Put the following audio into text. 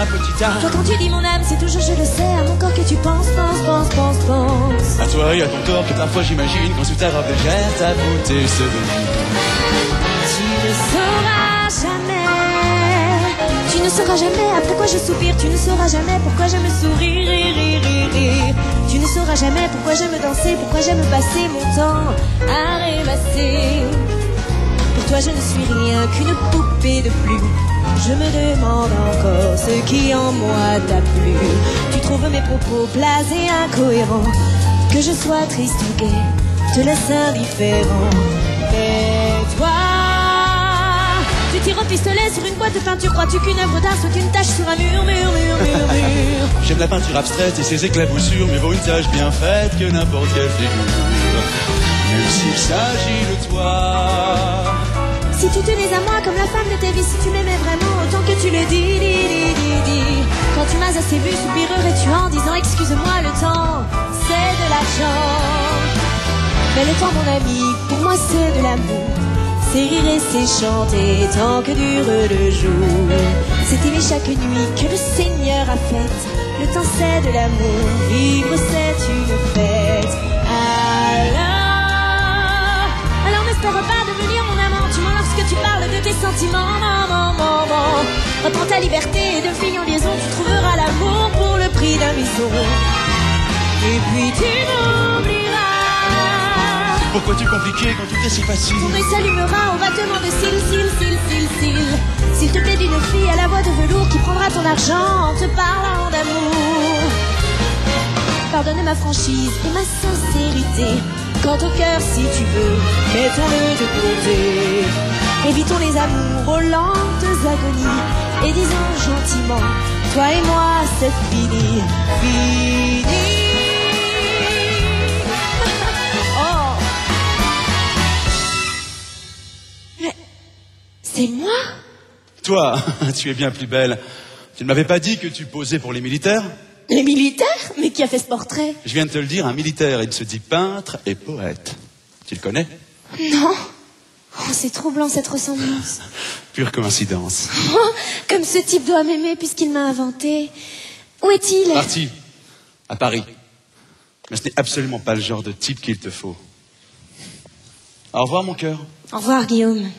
ma petite âme. Toi quand tu dis mon âme, c'est toujours je le sais, à mon corps que tu penses, penses, penses, penses, penses. À toi et à ton corps que parfois j'imagine quand sous ta robe légère ta beauté se domine. Tu ne sauras jamais, tu ne sauras jamais après quoi je soupire, tu ne sauras jamais pourquoi j'aime sourire, rire, rire, rire, rire. Tu ne sauras jamais pourquoi j'aime danser, pourquoi j'aime passer mon temps à rêvasser. Toi je ne suis rien qu'une poupée de plus. Je me demande encore ce qui en moi t'a plu. Tu trouves mes propos blasés, incohérents. Que je sois triste ou gai, te laisse indifférent. Mais toi, tu tires au pistolet sur une boîte de peinture. Crois-tu qu'une œuvre d'art soit une tache sur un mur, mur, mur, mur, mur? J'aime la peinture abstraite et ses éclaboussures, mais vaut une tâche bien faite que n'importe quelle figure. Même s'il s'agit de. Si tu tenais à moi comme la femme de tes vies, si tu m'aimais vraiment autant que tu le dis, dis, dis, dis, dis. Quand tu m'as assez vu, soupirerais-tu en disant excuse-moi le temps, c'est de l'argent. Mais le temps, mon ami, pour moi c'est de l'amour. C'est rire et c'est chanter tant que dure le jour. C'est aimer chaque nuit que le Seigneur a faite. Le temps c'est de l'amour, vivre c'est une fête. Reprends ta liberté et de fille en liaison, tu trouveras l'amour pour le prix d'un bison. Et puis tu m'oublieras. Pourquoi tu compliquer quand tout est si facile Ton œil s'allumera au battement de cils, cils, cils, cils, cils. S'il te plaît d'une fille à la voix de velours qui prendra ton argent en te parlant d'amour. Pardonne ma franchise et ma sincérité. Quant au cœur, si tu veux, mettons-le de côté. Évitons les amours aux lentes agonies et disons gentiment, toi et moi, c'est fini, fini. oh. C'est moi? Toi, tu es bien plus belle. Tu ne m'avais pas dit que tu posais pour les militaires? Les militaires Mais qui a fait ce portrait Je viens de te le dire, un militaire, il se dit peintre et poète. Tu le connais Non. Oh, c'est troublant cette ressemblance. Pure coïncidence. Oh, comme ce type doit m'aimer puisqu'il m'a inventé. Où est-il Parti, à Paris. Mais ce n'est absolument pas le genre de type qu'il te faut. Au revoir, mon cœur. Au revoir, Guillaume.